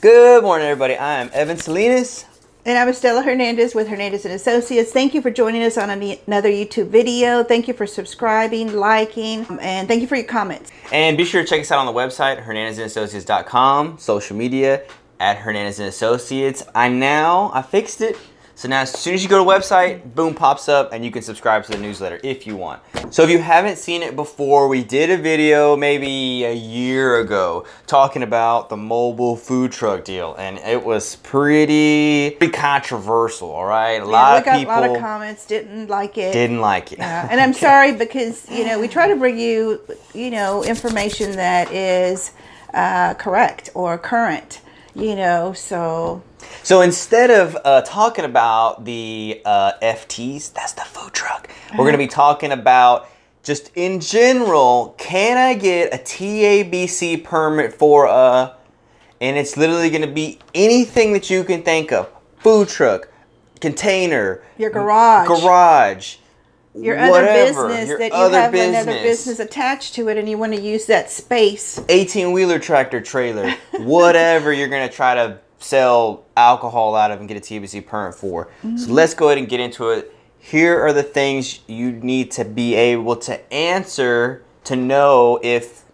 Good morning, everybody. I am Evan Salinas. And I'm Estella Hernandez with Hernandez and Associates. Thank you for joining us on another YouTube video. Thank you for subscribing, liking, and thank you for your comments. And be sure to check us out on the website, hernandezandassociates.com, social media at Hernandez and Associates. I now, I fixed it. So now as soon as you go to website, boom, pops up and you can subscribe to the newsletter if you want. So if you haven't seen it before, we did a video maybe a year ago talking about the mobile food truck deal and it was pretty, pretty controversial, all right? A yeah, lot we of got people a lot of comments, didn't like it. didn't like it. Yeah, and I'm sorry because, you know, we try to bring you, you know, information that is uh, correct or current, you know, so So instead of uh, talking about the uh, FTs, that's the food truck, we're going to be talking about just in general, can I get a TABC permit for a, and it's literally going to be anything that you can think of food truck, container, your garage. garage, your other business your that you have another business. business attached to it and you want to use that space 18 wheeler tractor trailer, whatever you're going to try to sell alcohol out of and get a TBC permit for. So mm-hmm. let's go ahead and get into it. Here are the things you need to be able to answer to know if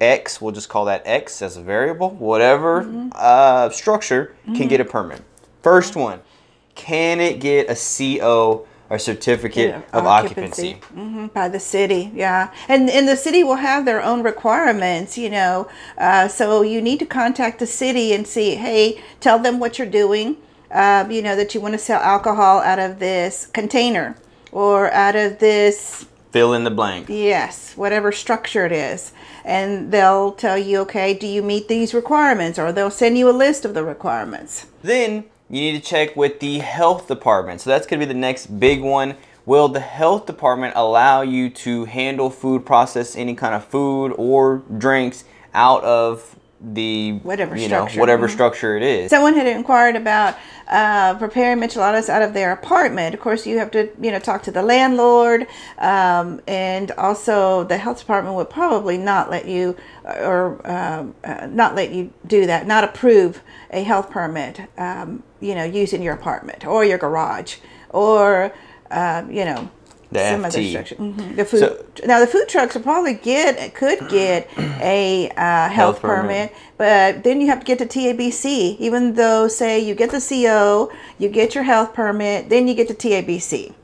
X, we'll just call that X as a variable, whatever mm-hmm. uh, structure can get mm-hmm. a permit. First one, can it get a CO or certificate Yeah, of occupancy? hmm by the city yeah. And and the city will have their own requirements you know. Uh, so you need to contact the city and see hey tell them what you're doing um, you know that you want to sell alcohol out of this container or out of this Fill in the blank. yes whatever structure it is. And they'll tell you okay do you meet these requirements? Or they'll send you a list of the requirements. Then you need to check with the health department. So that's going to be the next big one. Will the health department allow you to handle food, process any kind of food or drinks out of the Whatever you structure. know whatever Mhm. structure it is? Someone had inquired about uh, preparing micheladas out of their apartment. Of course, you have to, you know, talk to the landlord, um, and also the health department would probably not let you, or um, uh, not let you do that, not approve a health permit, um, you know, using your apartment or your garage, or um, you know. The FT. structure. Mhm. The food. So- now the food trucks will probably get could get a uh, health, Health permit. permit but then you have to get to TABC. Even though, say, you get the CO, you get your health permit, then you get to TABC.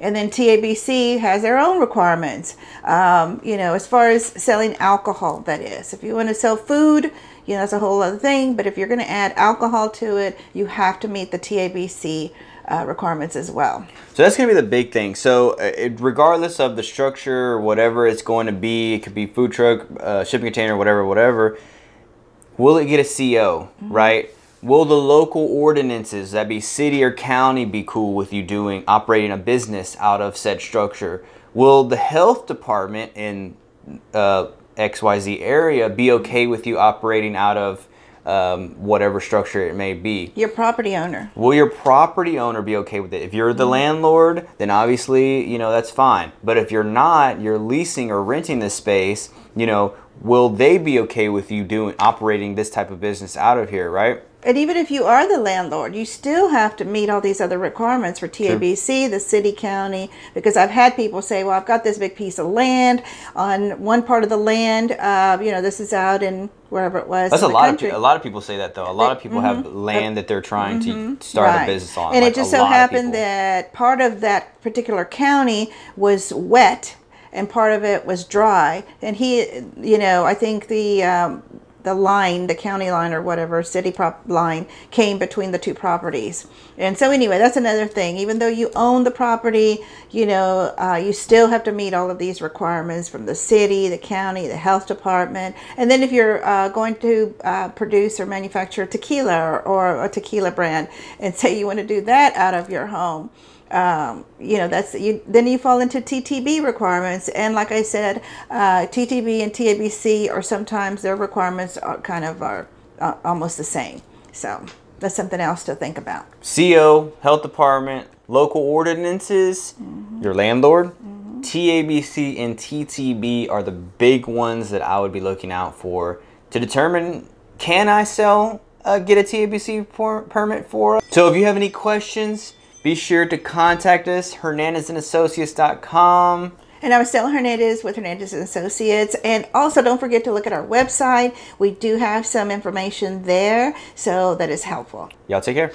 And then TABC has their own requirements, um, you know, as far as selling alcohol, that is. If you want to sell food, you know, that's a whole other thing. But if you're going to add alcohol to it, you have to meet the TABC uh, requirements as well. So that's going to be the big thing. So uh, it, regardless of the structure, whatever it's going to be, it could be food truck, uh, shipping container, whatever, whatever. Will it get a CO, right? Will the local ordinances, that be city or county, be cool with you doing operating a business out of said structure? Will the health department in uh, XYZ area be okay with you operating out of um, whatever structure it may be? Your property owner. Will your property owner be okay with it? If you're the landlord, then obviously, you know, that's fine. But if you're not, you're leasing or renting this space, you know, will they be okay with you doing operating this type of business out of here, right? And even if you are the landlord, you still have to meet all these other requirements for TABC, the city, county. Because I've had people say, "Well, I've got this big piece of land. On one part of the land, uh, you know, this is out in wherever it was." That's a lot country. of a lot of people say that though. A lot of people have land that they're trying to start Right. a business on. And like it just so happened that part of that particular county was wet and part of it was dry. And he, you know, I think the um, the line, the county line or whatever city prop line, came between the two properties. And so anyway, that's another thing. Even though you own the property, you know, uh, you still have to meet all of these requirements from the city, the county, the health department. And then if you're uh, going to uh, produce or manufacture tequila or, or a tequila brand, and say you want to do that out of your home, um, you know that's you then you fall into TTB requirements. And like I said uh, TTB and TABC are sometimes their requirements are kind of are uh, almost the same. So that's something else to think about. CO, health department, local ordinances, your landlord, TABC and TTB are the big ones that I would be looking out for to determine can I sell uh, get a TABC permit for. So if you have any questions, be sure to contact us, hernandezandassociates.com. And I'm Stella Hernandez with Hernandez and Associates. And also, don't forget to look at our website. We do have some information there, so that is helpful. Y'all take care.